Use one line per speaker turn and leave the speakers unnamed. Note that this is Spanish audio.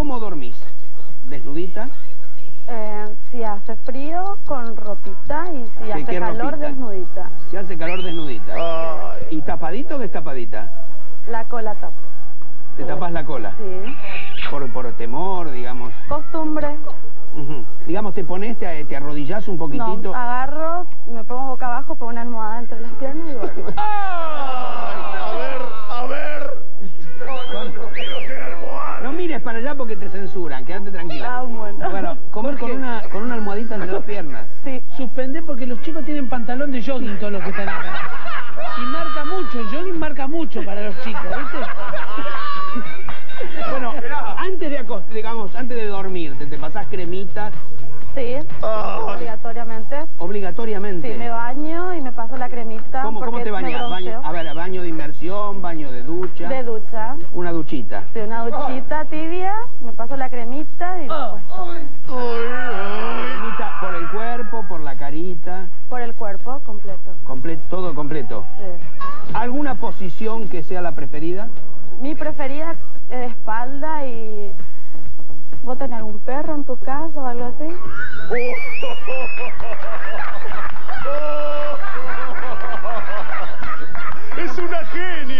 ¿Cómo dormís? ¿Desnudita?
Eh, si hace frío, con ropita y si
¿Qué-
hace calor,
ropita?
desnudita.
Si hace calor, desnudita. ¿Y tapadito o destapadita?
La cola tapo.
¿Te tapas la cola?
Sí.
Por, por temor, digamos.
Costumbre.
Digamos, te pones, te, te arrodillás un poquitito.
No, agarro, me pongo boca abajo, pongo una
mires para allá porque te censuran, quédate tranquila.
Ah, bueno.
Bueno, comer con una, con una almohadita entre las piernas.
Sí.
Suspendé porque los chicos tienen pantalón de jogging todos los que están acá. Y marca mucho, el jogging marca mucho para los chicos, ¿viste?
Bueno, antes de acos- digamos, antes de dormir, te, te pasás cremitas
Sí, obligatoriamente.
obligatoriamente.
Sí, me baño y me paso la cremita.
¿Cómo, cómo te bañas? De ducha. Una duchita.
Sí, una duchita tibia, me paso la cremita y
lo
puesto.
Cremita por el cuerpo, por la carita.
Por el cuerpo, completo.
Comple todo completo.
Sí.
¿Alguna posición que sea la preferida?
Mi preferida es espalda y... ¿Vos tenés algún perro en tu casa o algo así?
¡Es una genia!